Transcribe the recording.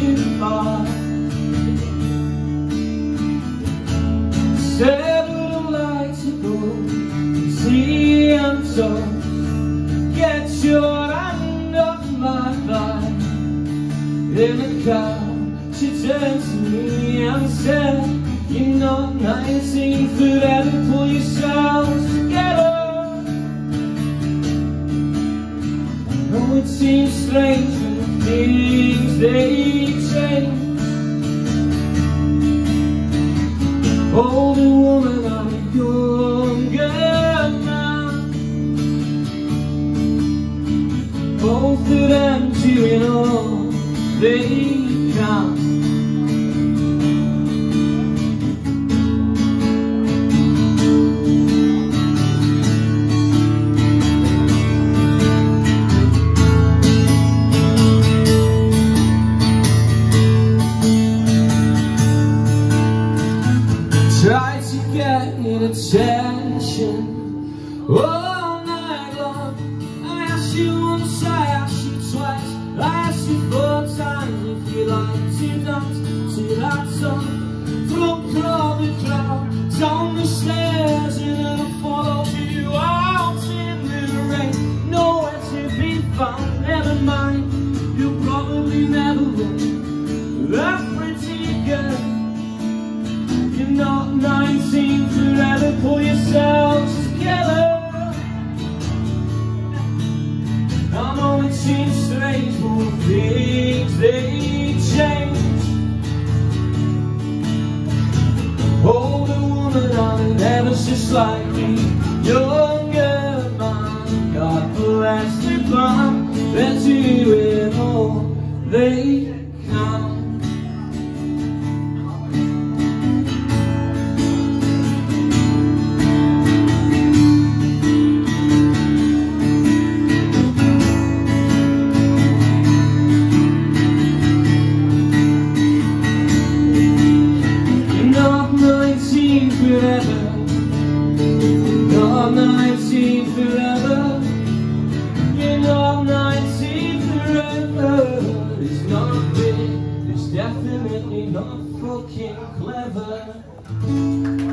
too far Said would like to go See and Get your hand off my In a car She turned to me and said You're not 19 forever Pull yourselves together it seems strange things they change Older woman, I'm younger man. Both of them doing all they can attention all night long. I asked you once, I asked you twice, I asked you four times if you like to dance to that song. Look all the crowd down the stairs and I followed you out in the rain. Nowhere to be found, never mind. You'll probably never win that pull yourselves together. I know it seems strange, but things they change. Older woman, I'm ever so slightly younger man God bless the plan, they're doing all they can Not 19 forever. You're not 19 forever. It's not big It's definitely not fucking clever